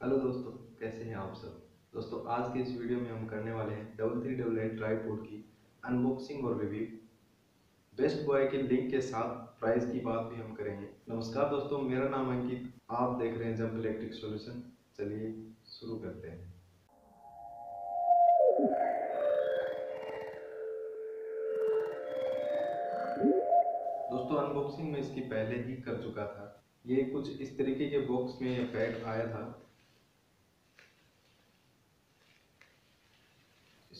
Hello दोस्तों, कैसे हैं आप सब? दोस्तों, आज के इस वीडियो में हम करने वाले हैं double three double eight tripod की अनबॉक्सिंग और रिव्यू बेस्ट बॉय के लिंक के साथ प्राइस की बात भी हम करेंगे। नमस्कार दोस्तों, मेरा नाम अंकित। आप देख रहे हैं जंप इलेक्ट्रिक सॉल्यूशन चलिए शुरू करते हैं। दोस्तों अनबॉक्सिंग में इसकी पहले ही कर चुका था। ये कुछ इस तरीके के बॉक्स में ये पैक आया था।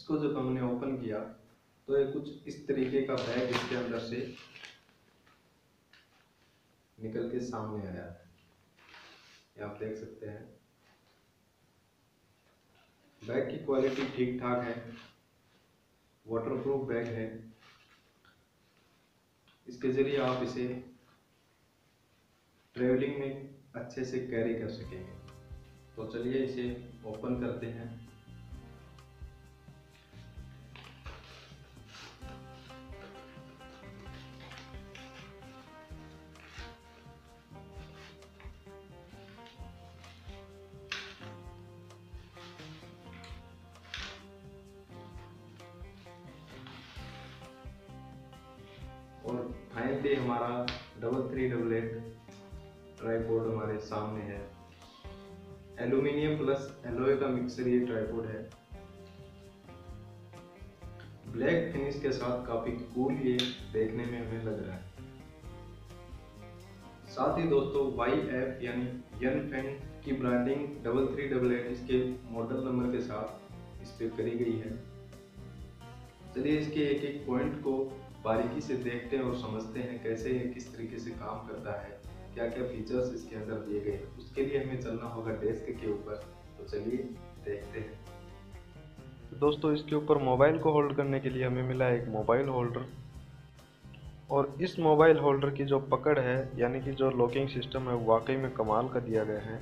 इसको जब हमने ओपन किया तो ये कुछ इस तरीके का बैग इसके अंदर से निकल के सामने आया ये आप देख सकते हैं। बैग की क्वालिटी ठीक ठाक है। वाटरप्रूफ बैग है। इसके ज़रिए आप इसे ट्रेवलिंग में अच्छे से कैरी कर सकेंगे। तो चलिए इसे ओपन करते हैं। और फाइनली हमारा double three double eight tripod हमारे सामने है। एल्यूमिनियम प्लस एलोए का मिक्सर ये ट्राईपोर्ड है। ब्लैक फिनिश के साथ काफ़ी कूल ये देखने में हमें लग रहा है। साथ ही दोस्तों वाई एफ़ यानी यन फ़ैन की branding double three double eight इसके मॉडल नंबर के साथ इस पे करी गई है। चलिए इसके एक एक पॉइंट को बारीकी से देखते हैं और समझते हैं कैसे ये किस तरीके से काम करता है क्या क्या फीचर्स इसके अंदर दिए गए हैं। उसके लिए हमें चलना होगा डेस्क के ऊपर। तो चलिए, देखते हैं। दोस्तों, इसके ऊपर मोबाइल को होल्ड करने के लिए हमें मिला एक मोबाइल होल्डर और इस मोबाइल होल्डर की जो पकड़ है, यानी कि जो लॉकिंग सिस्टम है वाकई में कमाल का दिया गया है।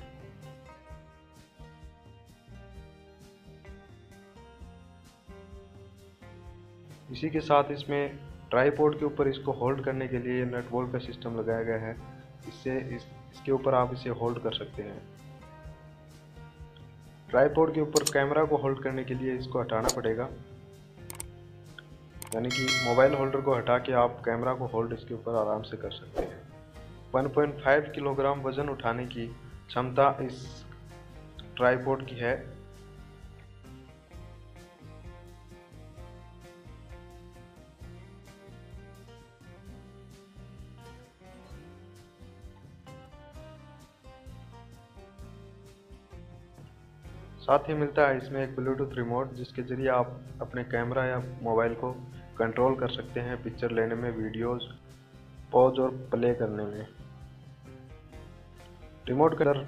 इसी के साथ इसमें ट्राईपोर्ड के ऊपर इसको होल्ड करने के लिए नट बोल्ट का सिस्टम लगाया गया है। इससे इस, इसके ऊपर आप इसे होल्ड कर सकते हैं। ट्राईपोर्ड के ऊपर कैमरा को होल्ड करने के लिए इसको हटाना पड़ेगा। यानी कि मोबाइल होल्डर को हटा के आप कैमरा को होल्ड इसके ऊपर आराम से कर सकते हैं। 1.5 किलोग्राम वज़न उठाने की क्षमता इस ट्राईपोर्ड की है। साथ ही मिलता है इसमें एक ब्लूटूथ रिमोट जिसके ज़रिए आप अपने कैमरा या मोबाइल को कंट्रोल कर सकते हैं पिक्चर लेने में वीडियोस पॉज और प्ले करने में। रिमोट के अंदर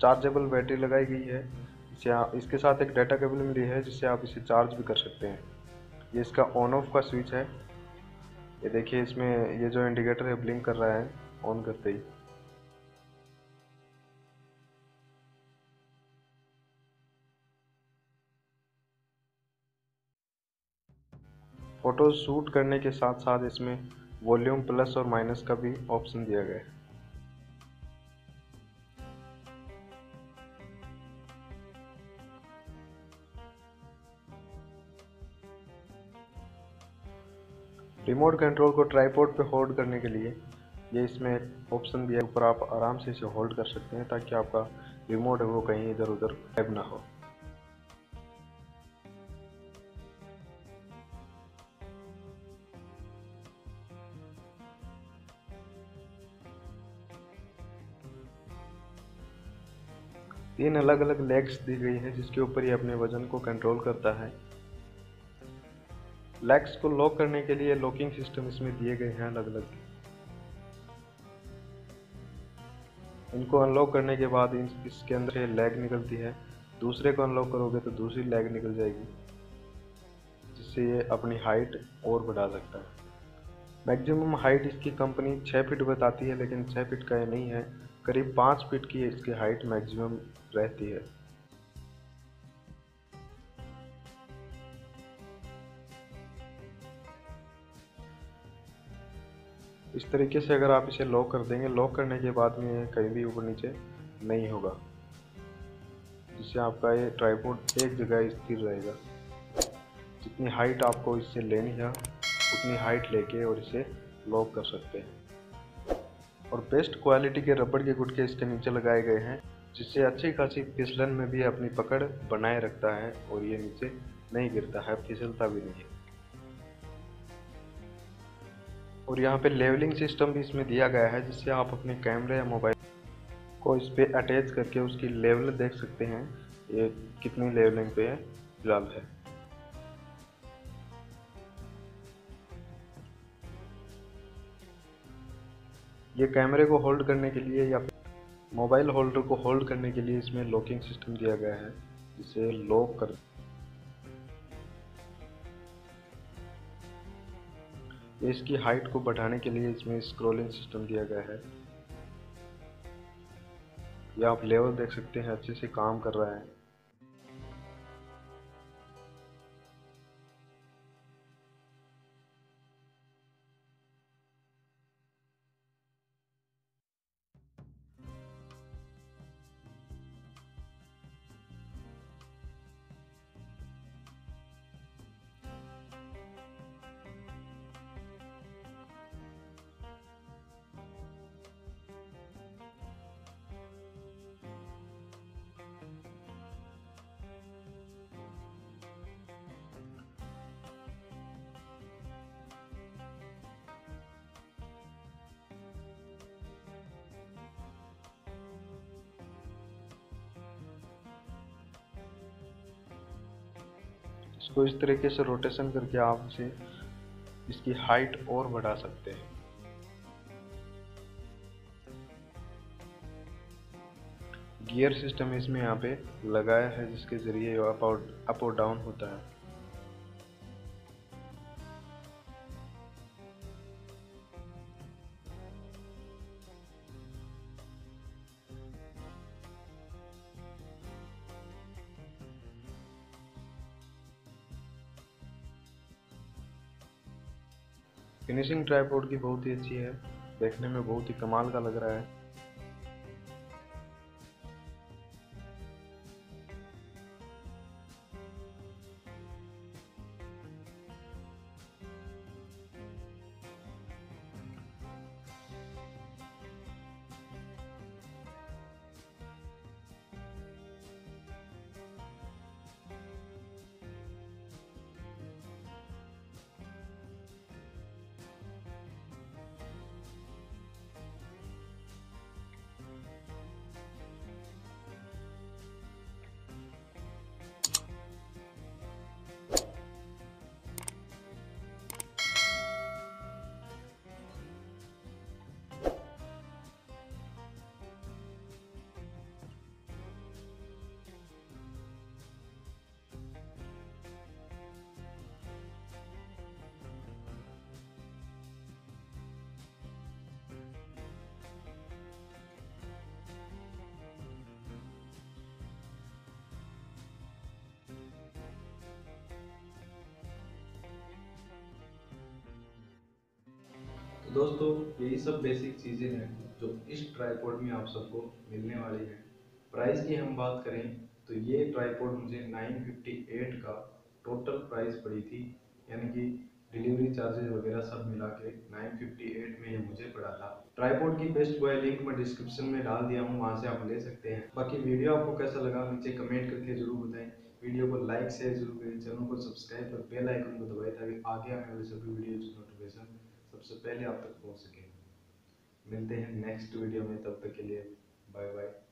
चार्जेबल बैटरी लगाई गई है। इसे आप, इसके साथ एक डाटा केबल मिली है जिससे आप इसे चार्ज भी कर सकते हैं। ये इसका ऑन ऑफ़ का स्विच है। ये देखिए इसमें ये जो इंडिकेटर है ब्लिंक कर रहा है ऑन करते ही। फ़ोटो शूट करने के साथ साथ इसमें वॉल्यूम प्लस और माइनस का भी ऑप्शन दिया गया है। रिमोट कंट्रोल को ट्राईपोर्ड पे होल्ड करने के लिए ये इसमें एक ऑप्शन दिया है। ऊपर आप आराम से इसे होल्ड कर सकते हैं ताकि आपका रिमोट है वो कहीं इधर उधर गायब ना हो। तीन अलग अलग लेग्स दी गई है, जिसके ऊपर ये अपने वज़न को कंट्रोल करता है। लेग्स को लॉक करने के लिए लॉकिंग सिस्टम इसमें दिए गए हैं अलग अलग इनको अनलॉक करने के बाद इसके अंदर से लेग निकलती है। दूसरे को अनलॉक करोगे तो दूसरी लेग निकल जाएगी, जिससे ये अपनी हाइट और बढ़ा सकता है। मैक्सिमम हाइट इसकी कंपनी छः फीट बताती है, लेकिन छः फीट का ये नहीं है। करीब पाँच फीट की इसकी हाइट मैक्सिमम रहती है। इस तरीके से अगर आप इसे लॉक कर देंगे लॉक करने के बाद में कहीं भी ऊपर नीचे नहीं होगा, जिससे आपका ये ट्राईपोड एक जगह स्थिर रहेगा। जितनी हाइट आपको इससे लेनी है, उतनी हाइट लेके और इसे लॉक कर सकते हैं। और बेस्ट क्वालिटी के रबड़ के गुटके इसके नीचे लगाए गए हैं, जिससे अच्छी खासी फिसलन में भी अपनी पकड़ बनाए रखता है और ये नीचे नहीं गिरता है, फिसलता भी नहीं है। और यहाँ पे लेवलिंग सिस्टम भी इसमें दिया गया है, जिससे आप अपने कैमरे या मोबाइल को इस पर अटैच करके उसकी लेवल देख सकते हैं। ये कितनी लेवलिंग पे है, फ़िलहाल है। ये कैमरे को होल्ड करने के लिए या मोबाइल होल्डर को होल्ड करने के लिए इसमें लॉकिंग सिस्टम दिया गया है, जिसे लॉक कर इसकी हाइट को बढ़ाने के लिए इसमें स्क्रोलिंग सिस्टम दिया गया है। या आप लेवल देख सकते हैं, अच्छे से काम कर रहा है। इसको इस तरीके से रोटेशन करके आप इसे इसकी हाइट और बढ़ा सकते हैं। गियर सिस्टम इसमें यहाँ पे लगाया है, जिसके ज़रिए अप और अप और डाउन होता है। फिनिशिंग ट्राईपोर्ड की बहुत ही अच्छी है। देखने में बहुत ही कमाल का लग रहा है। दोस्तों, यही सब बेसिक चीज़ें हैं जो इस ट्राईपोर्ट में आप सबको मिलने वाली है। प्राइस की हम बात करें तो ये ट्राईपोर्ट मुझे 958 का टोटल प्राइस पड़ी थी। यानी कि डिलीवरी चार्जेज वगैरह सब मिला के 958 में ये मुझे पड़ा था। ट्राईपोर्ट की बेस्ट बॉय लिंक मैं डिस्क्रिप्शन में डाल दिया हूँ, वहाँ से आप ले सकते हैं। बाकी वीडियो आपको कैसा लगा, नीचे कमेंट करके ज़रूर बताएँ। वीडियो को लाइक शेयर ज़रूर करें चैनल को सब्सक्राइब और बेल आइकन को दबाएँ, ताकि आगे आने वाले सभी वीडियो की नोटिफिकेशन सबसे पहले आप तक पहुँच सके। मिलते हैं नेक्स्ट वीडियो में, तब तक के लिए बाय बाय